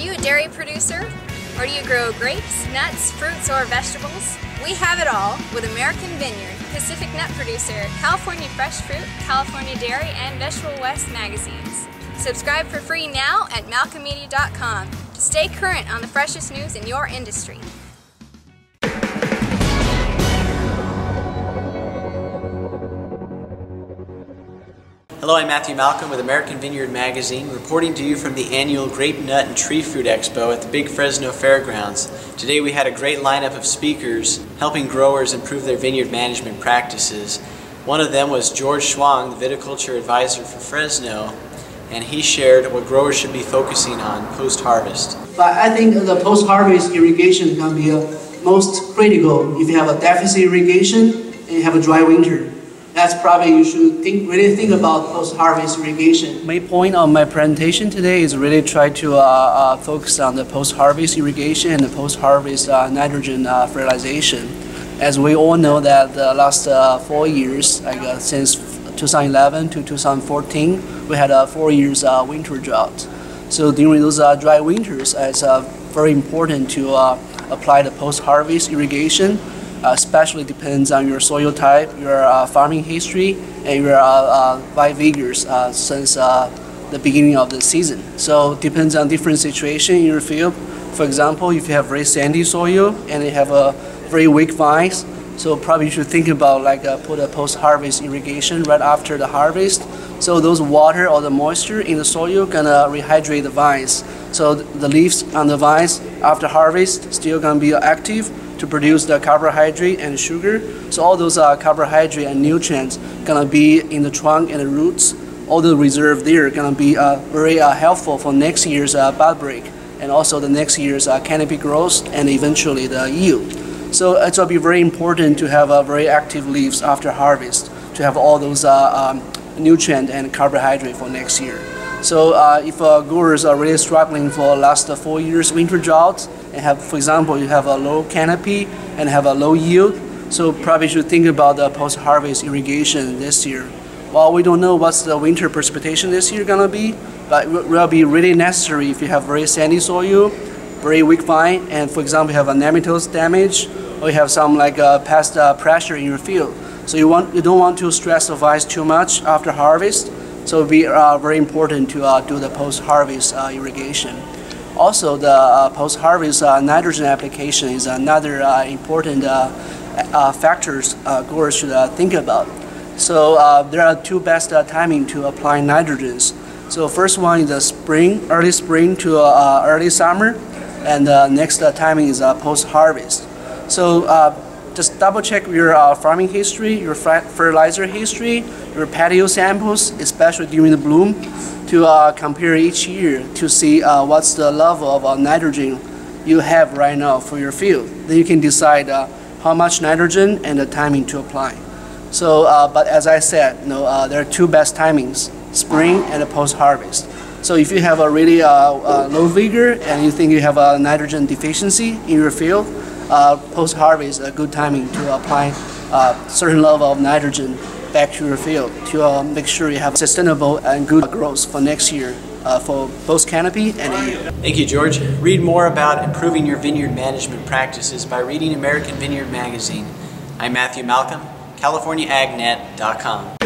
you a dairy producer? Or do you grow grapes, nuts, fruits, or vegetables? We have it all with American Vineyard, Pacific Nut Producer, California Fresh Fruit, California Dairy, and Vegetable West magazines. Subscribe for free now at malcolmmedia.com to stay current on the freshest news in your industry. Hello, I'm Matthew Malcolm with American Vineyard Magazine, reporting to you from the annual Grape, Nut, and Tree Fruit Expo at the Big Fresno Fairgrounds. Today we had a great lineup of speakers helping growers improve their vineyard management practices. One of them was George Zhuang, the viticulture advisor for Fresno, and he shared what growers should be focusing on post-harvest. But I think the post-harvest irrigation can be most critical if you have a deficit irrigation and you have a dry winter that's probably you should think really think about post-harvest irrigation. Main point on my presentation today is really try to uh, uh, focus on the post-harvest irrigation and the post-harvest uh, nitrogen uh, fertilization. As we all know that the last uh, four years, like uh, since 2011 to 2014, we had a four years winter drought. So during those dry winters, it's very important to apply the post-harvest irrigation uh, especially depends on your soil type, your uh, farming history, and your uh, uh vigors uh, since uh, the beginning of the season. So depends on different situation in your field. For example, if you have very sandy soil and you have a very weak vines, so probably you should think about like put a post-harvest irrigation right after the harvest. So those water or the moisture in the soil gonna rehydrate the vines. So the leaves on the vines after harvest still gonna be active to produce the carbohydrate and sugar. So all those uh, carbohydrate and nutrients gonna be in the trunk and the roots. All the reserve there gonna be uh, very uh, helpful for next year's uh, bud break and also the next year's uh, canopy growth and eventually the yield. So it will be very important to have very active leaves after harvest to have all those um, nutrient and carbohydrate for next year. So uh, if uh, growers are really struggling for last four years winter drought, and have, for example, you have a low canopy and have a low yield, so probably should think about the post-harvest irrigation this year. While we don't know what's the winter precipitation this year gonna be, but it will be really necessary if you have very sandy soil, very weak vine, and for example, you have a nematode damage, or you have some like uh, pest uh, pressure in your field. So you want you don't want to stress the vines too much after harvest. So it uh, very important to uh, do the post-harvest uh, irrigation. Also, the uh, post-harvest uh, nitrogen application is another uh, important factors growers should think about. So there are two best timing to apply nitrogens. So first one is the spring, early spring to early summer, and the next timing is post-harvest. So just double check your uh, farming history, your fertilizer history, your petiole samples, especially during the bloom, to uh, compare each year to see uh, what's the level of uh, nitrogen you have right now for your field. Then you can decide uh, how much nitrogen and the timing to apply. So, uh, but as I said, you know, there are two best timings, spring and post-harvest. So if you have a really low vigor and you think you have a nitrogen deficiency in your field, post-harvest a good timing to apply a uh, certain level of nitrogen back to your field to uh, make sure you have sustainable and good growth for next year uh, for both canopy and yield. Thank you, George. Read more about improving your vineyard management practices by reading American Vineyard Magazine. I'm Matthew Malcolm, CaliforniaAgNet.com.